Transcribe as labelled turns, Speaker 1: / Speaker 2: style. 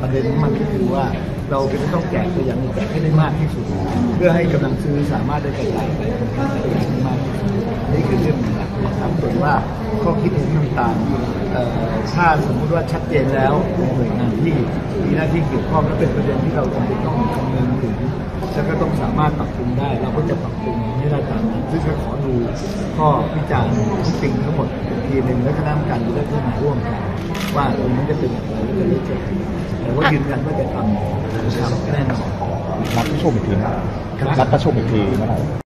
Speaker 1: ประเด็นมันก็คือว่าเราจะต้องแจกตัวอย่างแจกให้ได้มากที่สุด เพื่อให้กำลังซื้อสามารถได้กระจายไปอย่างได้มากที่สุดนี่คือเรื่องหลักนะครับส่วนว่าข้อคิดเห็นต่างๆเอ่ถ้าสมมุติว่าชัดเจนแล้วในหน่วยงานที่มีหน้าที่เกี่ยวข้องและเป็นประเด็นที่เราจำเป็นต้องคำนึงถึงแล้วก็ต้องสามารถปรับปรุงได้ เราก็จะปรับปรุงให้ได้ตามนั้นซึ่งก็ขอดูข้อวิจารณ์ที่จริงทั้งหมดทีหนึ่งและคณะกรรมการจะได้พิจารณาร่วมกัน ว่าตรงนั้นจะเป็นอย่างไรและจะได้เจอกันแต่ว่ายืนยันว่าจะทำนะครับแน่นอน
Speaker 2: นัดประชุมอีกทีนะนัดประชุมอีกทีเมื่อไหร่